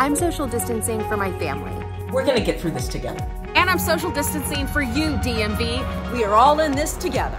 I'm social distancing for my family. We're going to get through this together. And I'm social distancing for you, DMV. We are all in this together.